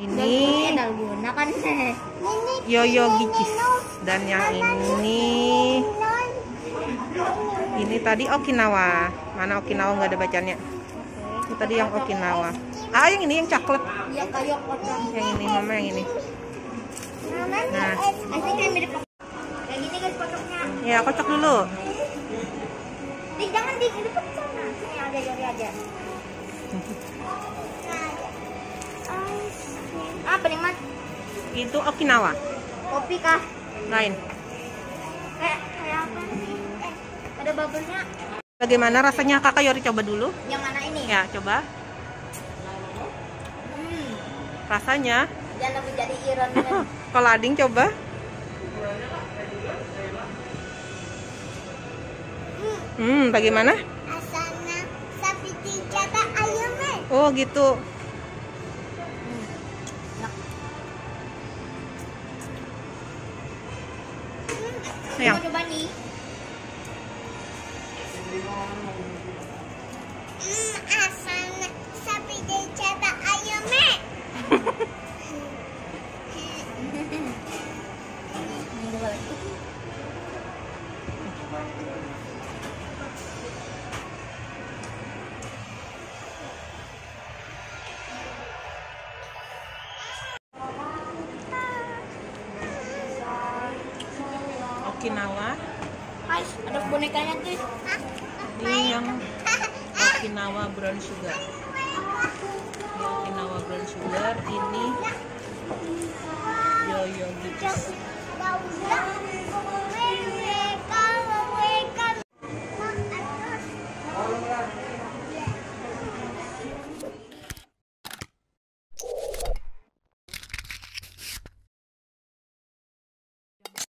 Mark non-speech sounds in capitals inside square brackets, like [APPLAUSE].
ini yoyo gicis dan yang ini ini tadi Okinawa. Mana Okinawa nggak ada bacanya? Tadi yang Okinawa. Ah, yang ini yang coklat. Iya. Yang ini mama yang ini. Nah. Ya, kocok dulu. Jangan di ini pecah. Nah, aja mas? Itu Okinawa. Kopi kah? Lain. Kayak kayak apa sih? Eh, ada bubble-nya. Bagaimana rasanya kakak Yori coba dulu? Yang mana ini? Ya, coba. Hmm. Rasanya. Jangan lebih jadi Iron. [LAUGHS] Kalau Ading coba. Hmm, bagaimana? Asana sapi dijata ayamnya. Oh, gitu. Sayang. Mau coba nih. Hmm, Okinawa. Guys, ada bonekanya guys. Ini yang Okinawa brown sugar. Ini Okinawa brown sugar. Ini Yoyo Gichis.